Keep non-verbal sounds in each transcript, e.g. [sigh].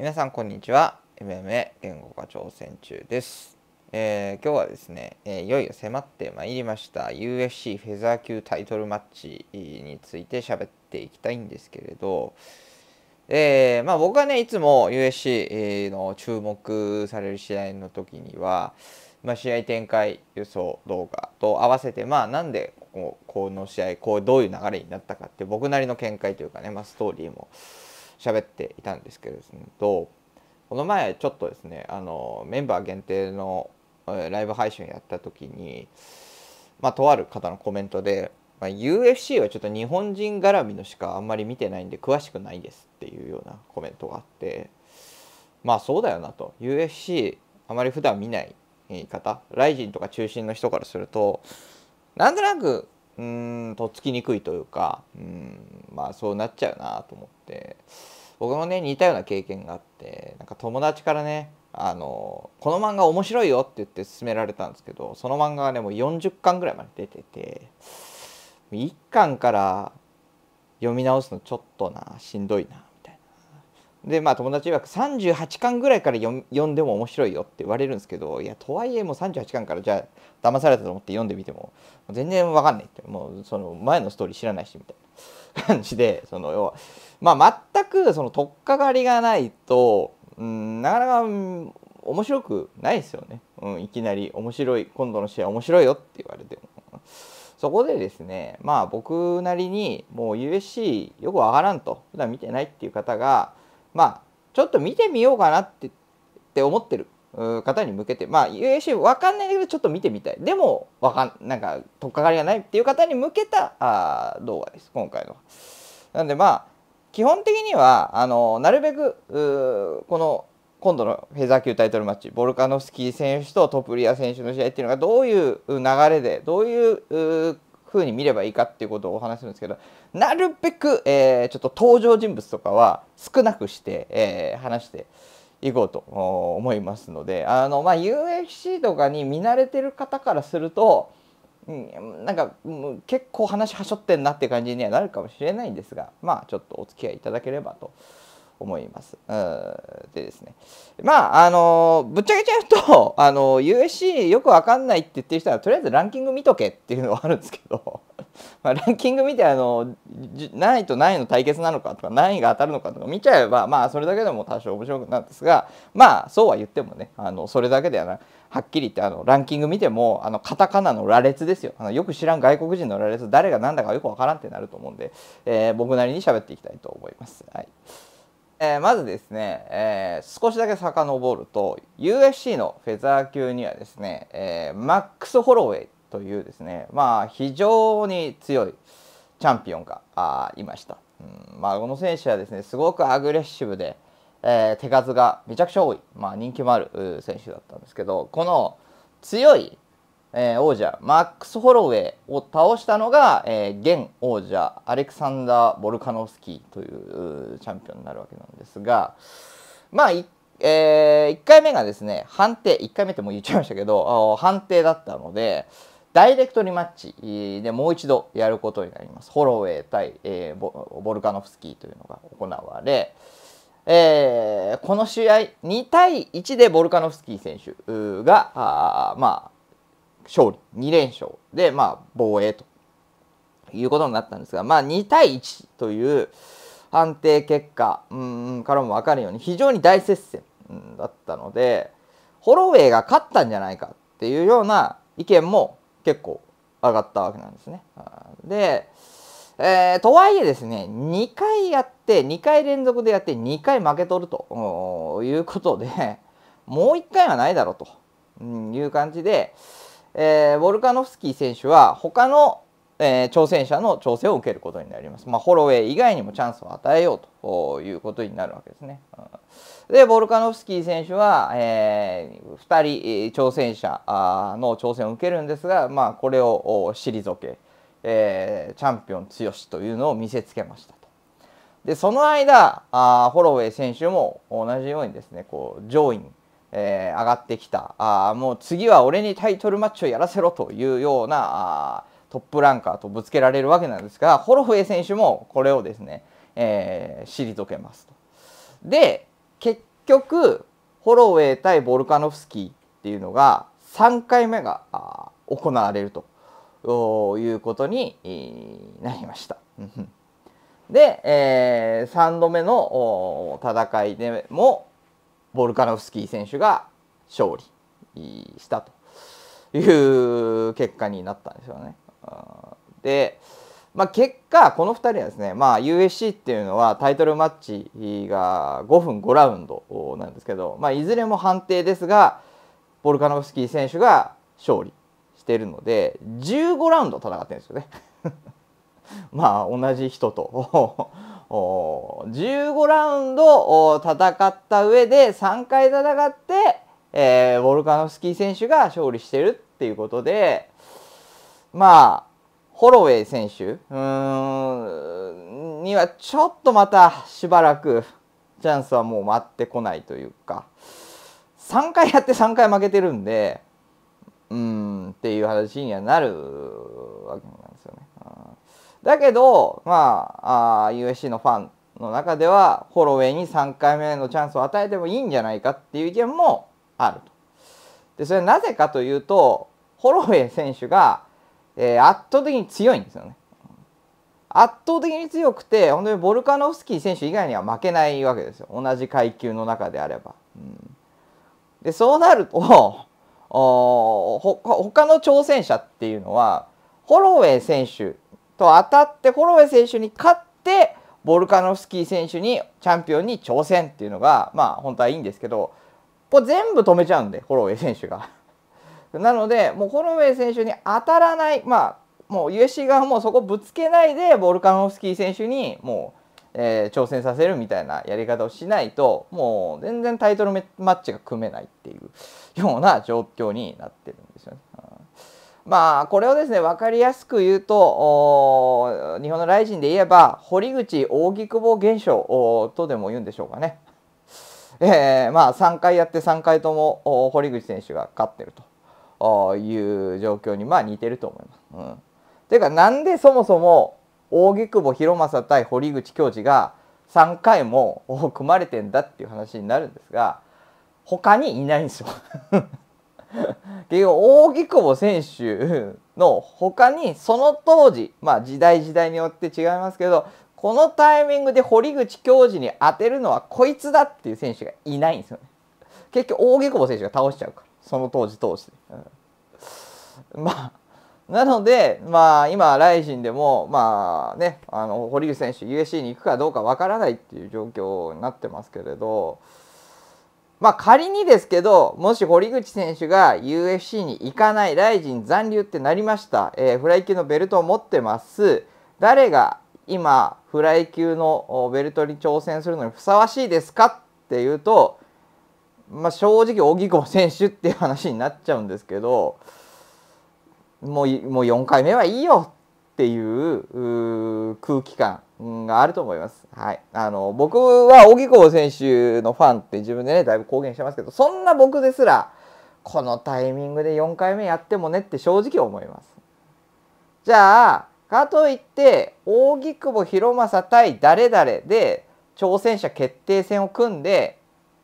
皆さんこんにちは。MMA 言語化挑戦中です、えー、今日はですね、えー、いよいよ迫ってまいりました。UFC フェザー級タイトルマッチについて喋っていきたいんですけれど、えー、まあ、僕はねいつも UFC の注目される試合の時には、まあ、試合展開予想動画と合わせてまあなんでここの試合こうどういう流れになったかって僕なりの見解というかね、まあ、ストーリーも喋っていたんですけれどこの前ちょっとですねあのメンバー限定のライブ配信やった時に、まあ、とある方のコメントで、まあ、UFC はちょっと日本人絡みのしかあんまり見てないんで詳しくないですっていうようなコメントがあってまあそうだよなと。UFC あまり普段見ない方ライジンとか中心の人からするとなんとなくうんとっつきにくいというかうんまあそうなっちゃうなと思って僕もね似たような経験があってなんか友達からねあのこの漫画面白いよって言って勧められたんですけどその漫画がねもう40巻ぐらいまで出てて1巻から読み直すのちょっとなしんどいなでまあ友達曰く38巻ぐらいから読んでも面白いよって言われるんですけどいやとはいえもう38巻からじゃあ騙されたと思って読んでみても全然わかんないってもうその前のストーリー知らないしみたいな感じで [laughs] その要はまあ全くその取っかかりがないとうんなかなか面白くないですよね、うん、いきなり面白い今度の試合面白いよって言われても。そこでですねまあ僕なりにもう USC よくわからんと普段見てないっていう方がまあちょっと見てみようかなってって思ってる方に向けて。まあ UAC 分かんないんだけどちょっと見てみたい。でもわかんなんか取っかかりがないっていう方に向けたあ動画です。今回の。なんでまあ基本的にはあのなるべくこの今度のフェザー級タイトルマッチボルカノフスキー選手とトプリア選手の試合っていうのがどういう流れでどういう風に見ればいいかっていうことをお話するんですけどなるべく、えー、ちょっと登場人物とかは少なくして、えー、話していこうと思いますのであの、まあ、UFC とかに見慣れてる方からすると、うん、なんか、うん、結構話はしょってんなって感じにはなるかもしれないんですがまあちょっとお付き合いいただければと思います。でですねまああのぶっちゃけちゃうと [laughs] あの USC よくわかんないって言ってる人はとりあえずランキング見とけっていうのはあるんですけど、[laughs] まあ、ランキング見てあの何位と何位の対決なのかとか何位が当たるのかとか見ちゃえばまあそれだけでも多少面白くなるんですがまあそうは言ってもねあのそれだけではなはっきり言ってあのランキング見てもあのカタカナの羅列ですよあのよく知らん外国人の羅列誰が何だかよくわからんってなると思うんで、えー、僕なりに喋っていきたいと思います。はいえー、まずですね、えー、少しだけ遡ると UFC のフェザー級にはですね、えー、マックス・ホロウェイというですねまあ非常に強いチャンピオンがあいました、うんまあ、この選手はですねすごくアグレッシブで、え、手数がめちゃくちゃ多い、まあ、人気もある選手だったんですけどこの強いえー、王者マックス・ホロウェイを倒したのが、えー、現王者アレクサンダー・ボルカノフスキーというチャンピオンになるわけなんですがまあ、えー、1回目がですね判定1回目ってもう言っちゃいましたけど判定だったのでダイレクトリマッチでもう一度やることになります。ホロウェイ対、えー、ボボルカノフスキーというのが行われ、えー、この試合2対1でボルカノフスキー選手があまあ勝利2連勝で、まあ、防衛ということになったんですが、まあ、2対1という判定結果うんからも分かるように非常に大接戦だったのでホロウェイが勝ったんじゃないかっていうような意見も結構上がったわけなんですね。で、えー、とはいえですね2回やって2回連続でやって2回負けとるということでもう1回はないだろうという感じで、えー、ウォルカノフスキー選手は他の、えー、挑戦者の挑戦を受けることになります。まあ、ホロウェイ以外にもチャンスを与えようということになるわけですね。で、ボルカノフスキー選手は、えー、2人挑戦者の挑戦を受けるんですが、まあ、これを退け、えー、チャンピオン強しというのを見せつけましたと。で、その間、あホロウェイ選手も同じようにですね、こう上位にえー、上がってきたあもう次は俺にタイトルマッチをやらせろというようなトップランカーとぶつけられるわけなんですがホロフェ選手もこれをですね、えー、退けますと。で結局ホロウェイ対ボルカノフスキーっていうのが3回目が行われるということになりました。で、えー、3度目の戦いでもボルカノフスキー選手が勝利したという結果になったんですよね。で、まあ、結果この2人はですね、まあ、USC っていうのはタイトルマッチが5分5ラウンドなんですけど、まあ、いずれも判定ですがボルカノフスキー選手が勝利しているので15ラウンド戦ってるんですよね。[laughs] まあ同じ人と15ラウンド戦った上で3回戦って、えー、ボルカノフスキー選手が勝利してるっていうことでまあホロウェイ選手にはちょっとまたしばらくチャンスはもう待ってこないというか3回やって3回負けてるんでうんっていう話にはなるわけなん。だけどまああ USC のファンの中ではホロウェイに3回目のチャンスを与えてもいいんじゃないかっていう意見もあると。でそれはなぜかというとホロウェイ選手がえー、圧倒的に強いんですよね。圧倒的に強くて本当にボルカノフスキー選手以外には負けないわけですよ同じ階級の中であれば。うん、でそうなると [laughs] おほ他の挑戦者っていうのはホロウェイ選手と当たってホロウェイ選手に勝ってボルカノフスキー選手にチャンピオンに挑戦っていうのがまあ本当はいいんですけどこれ全部止めちゃうんでホロウェイ選手が。[laughs] なのでもうホロウェイ選手に当たらないまあもう USC 側もそこぶつけないでボルカノフスキー選手にもう、えー、挑戦させるみたいなやり方をしないともう全然タイトルマッチが組めないっていうような状況になってるんですよね。まあこれをですね分かりやすく言うと日本のライジンで言えば堀口扇久保現象とでも言うんでしょうかね。えー、まあ3回やって3回とも堀口選手が勝ってると。いう状況にまあ似てると思います。うん、ていうかなんでそもそも扇久保博正対堀口教授が3回も組まれてんだっていう話になるんですが他にいないんですよ。[laughs] 結局扇久保選手の他にその当時まあ時代時代によって違いますけどこのタイミングで堀口教授に当てるのはこいつだっていう選手がいないんですよね。結局扇久保選手が倒しちゃうから。その当時当時で、うん、まあなのでまあ今ライジンでもまあねあの堀口選手 USC に行くかどうかわからないっていう状況になってますけれどまあ仮にですけどもし堀口選手が UFC に行かないライジン残留ってなりました、えー、フライ級のベルトを持ってます。誰が今フライ級のベルトに挑戦するのにふさわしいですかっていうとまあ、正直荻久保選手っていう話になっちゃうんですけどもうもう4回目はいいよっていう空気感。があると思います。はい、あの僕は荻久保選手のファンって自分でねだいぶ公言してますけどそんな僕ですらこのタイミングで4回目やってもねって正直思います。じゃあかといって荻久保博正対誰々で挑戦者決定戦を組んで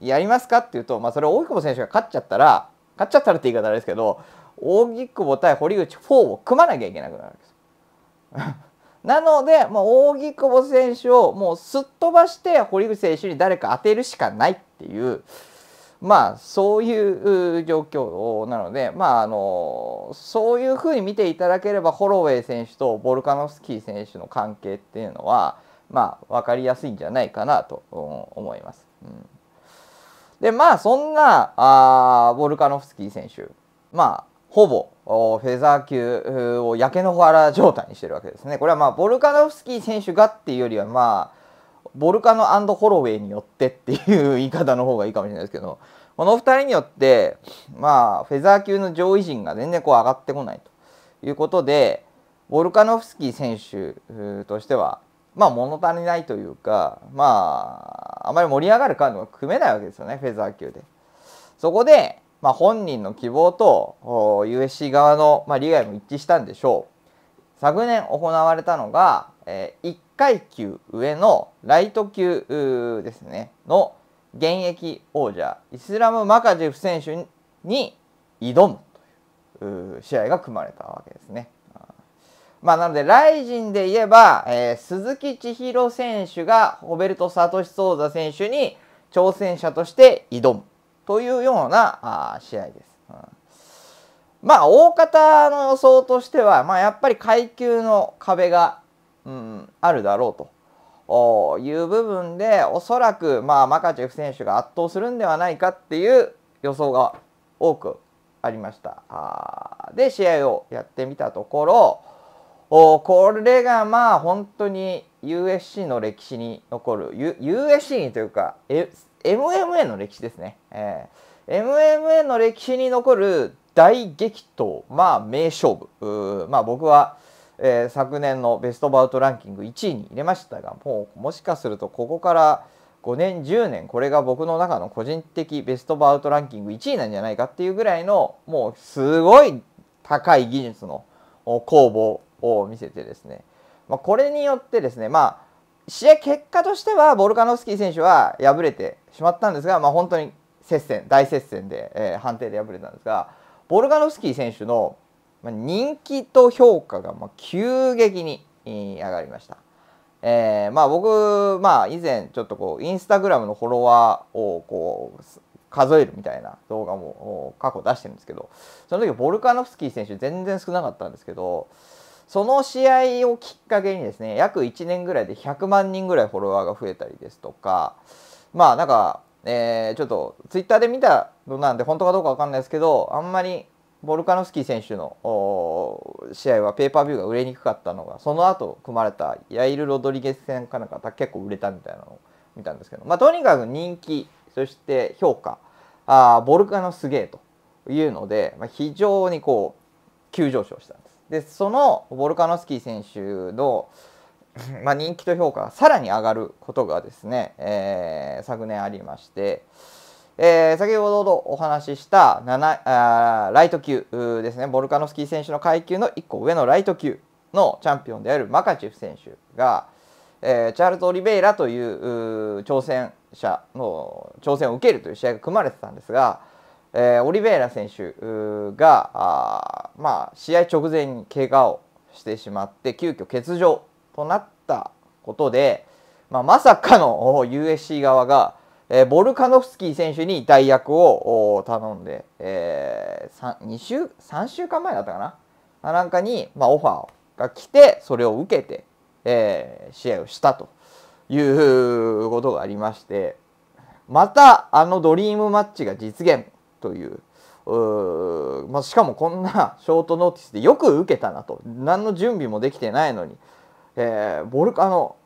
やりますかっていうと、まあ、それ大久保選手が勝っちゃったら勝っちゃったらって言い方あれですけど大久保対堀口4を組まなきゃいけなくなるわけです。なので、まあ、大久保選手をもうすっ飛ばして堀口選手に誰か当てるしかないっていうまあそういう状況なのでまああのそういうふうに見ていただければホロウェイ選手とボルカノフスキー選手の関係っていうのはまあ分かりやすいんじゃないかなと思います。うんでまあそんなあボルカノフスキー選手まあほぼフェザー級を焼け野原状態にしてるわけですね。これはまあボルカノフスキー選手がっていうよりはまあボルカノホロウェイによってっていう言い方の方がいいかもしれないですけどこの2人によってまあフェザー級の上位陣が全然こう上がってこないということでボルカノフスキー選手としてはまあ物足りないというかまああまり盛り上がるカードが組めないわけですよねフェザー級で。そこで、まあ、本人の希望と USC 側の、まあ、利害も一致したんでしょう。昨年行われたのが、えー、1階級上のライト級ですねの現役王者イスラム・マカジェフ選手に挑むという試合が組まれたわけですね。まあ、なので、ライジンで言えば、えー、鈴木千尋選手がホベルト・サトシ・ソーザ選手に挑戦者として挑むというようなあ試合です。うん、まあ、大方の予想としては、まあ、やっぱり階級の壁が、うん、あるだろうという部分で、おそらく、まあ、マカチェフ選手が圧倒するんではないかっていう予想が多くありました。あで、試合をやってみたところ、おこれがまあ本当に USC の歴史に残る U USC というか、MMA の歴史ですね、えー、MMA の歴史に残る大激闘まあ名勝負。まあ僕は、えー、昨年のベストバウトランキング1位に入れましたがもうもしかするとここから5年10年これが僕の中の個人的ベストバウトランキング1位なんじゃないかっていうぐらいのもうすごい高い技術の攻防を見せてですね、まあ、これによってですねまあ試合結果としてはボルカノフスキー選手は敗れてしまったんですが、まあ、本当に接戦大接戦で、えー、判定で敗れたんですがボルカノフスキー選手の人気と評価が急激に上がりました。えー、まあ僕、まあ、以前ちょっとこうインスタグラムのフォロワーをこう数えるみたいな動画も過去出してるんですけどその時ボルカノフスキー選手全然少なかったんですけどその試合をきっかけにですね約1年ぐらいで100万人ぐらいフォロワーが増えたりですとかまあなんか、えー、ちょっとツイッターで見たのなんで本当かどうか分かんないですけどあんまりボルカノフスキー選手の試合はペーパービューが売れにくかったのがその後組まれたヤイル・ロドリゲス戦かなんか結構売れたみたいなのを見たんですけど、まあ、とにかく人気そして評価あボルカノすげえというので、まあ、非常にこう急上昇したんです。でそのボルカノスキー選手の、[laughs] まあ、人気と評価がさらに上がることがですね、えー、昨年ありまして、えー、先ほどお話しした7あライト級ですねボルカノスキー選手の階級の1個上のライト級のチャンピオンであるマカチェフ選手が、えー、チャールズ・オリベイラという挑戦者の挑戦を受けるという試合が組まれてたんですが、えー、オリベイラ選手があ、まあ、試合直前に怪我をしてしまって急遽欠場となったことで、まあ、まさかの USC 側が、えー、ボルカノフスキー選手に代役を頼んで、えー、3, 週3週間前だったかな？なんかに、まあ、オファーが来てそれを受けて、えー、試合をしたということがありましてまたあのドリームマッチが実現という。う、まあ、しかもこんなショートノーティスでよく受けたなと。何の準備もできてないのに、えー、ボルカノ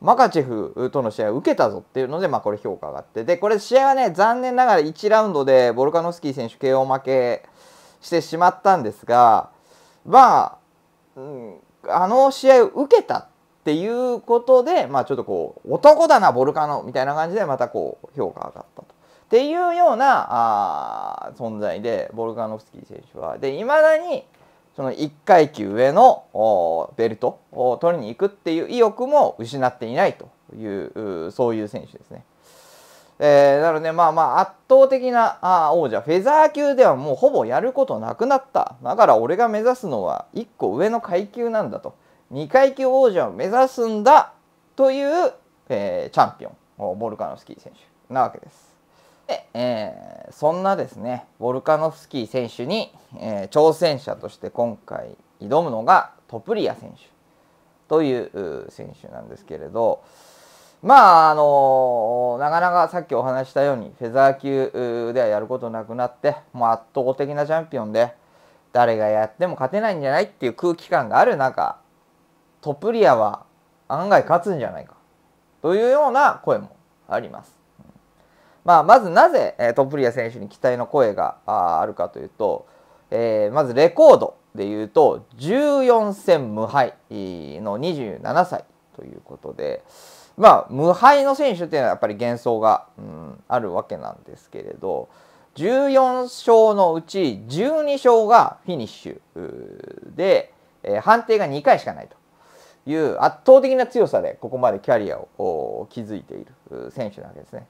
マカチェフとの試合を受けたぞっていうので、まあ、これ評価があって。でこれ試合はね残念ながら1ラウンドでボルカノスキー選手 KO 負けしてしまったんですがまあ、うん、あの試合を受けたっていうことで、まあ、ちょっとこう男だなボルカノみたいな感じでまたこう評価上がったと。っていうようなあ存在でボルカノフスキー選手は。でいまだにその1階級上のベルトを取りに行くっていう意欲も失っていないというそういう選手ですね。えー、なのでまあまあ圧倒的なあ王者フェザー級ではもうほぼやることなくなっただから俺が目指すのは1個上の階級なんだと2階級王者を目指すんだという、えー、チャンピオンボルカノフスキー選手なわけです。で、えー、そんなですねボルカノフスキー選手に、えー、挑戦者として今回挑むのがトプリア選手という選手なんですけれどまああのなかなかさっきお話したようにフェザー級ではやることなくなってもう圧倒的なチャンピオンで誰がやっても勝てないんじゃないっていう空気感がある中トプリアは案外勝つんじゃないかというような声もあります。まあ、まずなぜ、えトップリア選手に期待の声がああるかというと、えー、まずレコードでいうと14戦無敗の27歳ということで、まあ、無敗の選手っていうのはやっぱり幻想が、うん、あるわけなんですけれど14勝のうち12勝がフィニッシュで、えー、判定が2回しかないという圧倒的な強さでここまでキャリアを築いている選手なわけですね。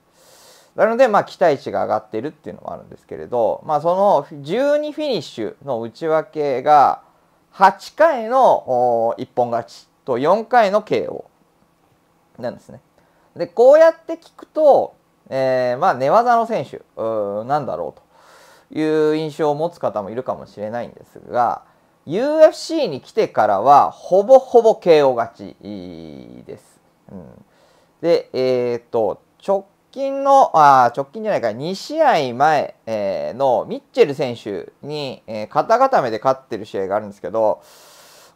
なので、まあ、期待値が上がってるっていうのもあるんですけれど、まあ、その12フィニッシュの内訳が8回の一本勝ちと4回の KO なんですね。でこうやって聞くと、えー、まあ寝技の選手なんだろうという印象を持つ方もいるかもしれないんですが UFC に来てからはほぼほぼ KO 勝ちです。うん、でえっ、と直近のあ直近じゃないか2試合前、えー、のミッチェル選手に、えー、肩固めで勝ってる試合があるんですけど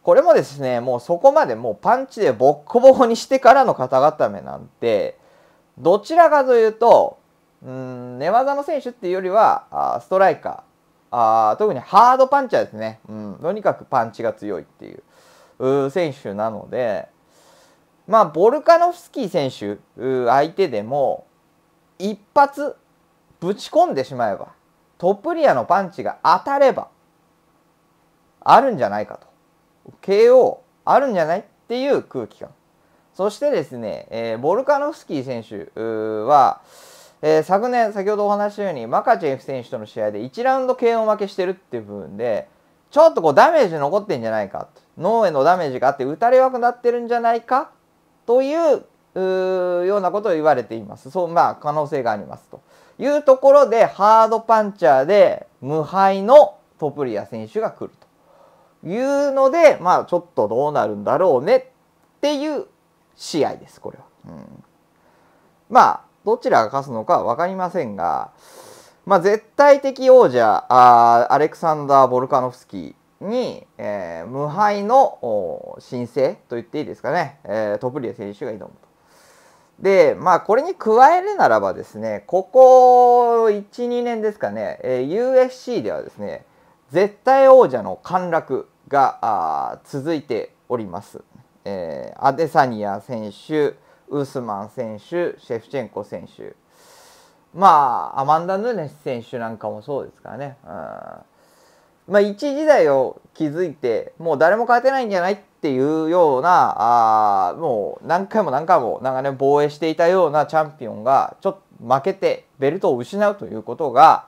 これもですねもうそこまでもうパンチでボッコボコにしてからの肩固めなんてどちらかというとうん寝技の選手っていうよりはあストライカーあ特にハードパンチャーですね、うん、とにかくパンチが強いっていう選手なのでまあボルカノフスキー選手相手でも一発ぶち込んでしまえばトップリアのパンチが当たればあるんじゃないかと。KO あるんじゃない？っていう空気感。そしてですね、えー、ボルカノフスキー選手は、えー、昨年先ほどお話したようにマカチェフ選手との試合で1ラウンド KO 負けしてるっていう部分でちょっとこうダメージ残ってんじゃないか脳へのダメージがあって打たれ弱くなってるんじゃないか？というようなことを言われています。そうまあ可能性がありますというところでハードパンチャーで無敗のトプリア選手が来るというのでまあちょっとどうなるんだろうねっていう試合ですこれは。うん、まあどちらが勝つのかは分かりませんが、まあ、絶対的王者あアレクサンダー・ボルカノフスキーに、えー、無敗の新星と言っていいですかね、えー、トプリア選手が挑むと。でまあこれに加えるならばですねここ12年ですかね、えー、USC ではですね絶対王者の陥落が続いております。えー、アデサニア選手ウスマン選手シェフチェンコ選手。まあアマンダ・ヌネス選手なんかもそうですからね、うん。まあ、一時代を築いてもう誰も勝てないんじゃないっていうようなあもう何回も何回も長年防衛していたようなチャンピオンがちょっと負けてベルトを失うということが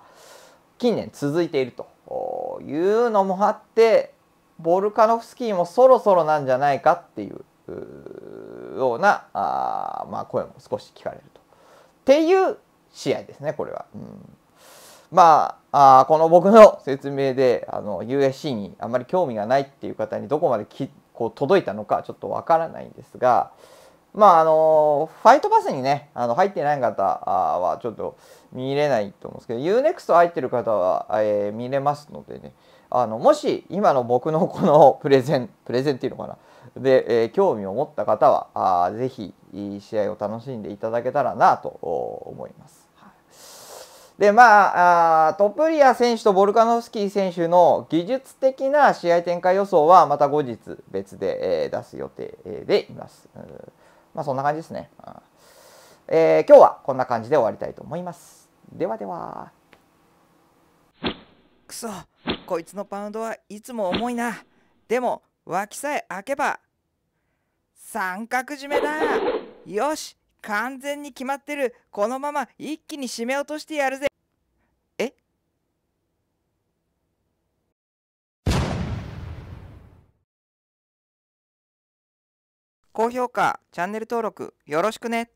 近年続いているというのもあってボルカノフスキーもそろそろなんじゃないかっていうようなあ、まあ、声も少し聞かれると。っていう試合ですねこれは。うんまああこの僕の説明であの USC にあまり興味がないっていう方にどこまできこう届いたのかちょっとわからないんですがまああのファイトパスにねあの入ってない方はちょっと見れないと思うんですけど UNEXT 入ってる方は、えー、見れますのでねあのもし今の僕のこの [laughs] プレゼンプレゼンっていうのかなで、えー、興味を持った方はあぜひ試合を楽しんでいただけたらなと思います。でまあトプリア選手とボルカノフスキー選手の技術的な試合展開予想はまた後日別で、えー、出す予定でいます。まあそんな感じですね、えー、今日はこんな感じで終わりたいと思います。ではでは。くそこいつのパウンドはいつも重いな。でも脇さえ開けば三角締めだよし完全に決まってる。このまま一気に締め落としてやるぜ。え？高評価チャンネル登録よろしくね。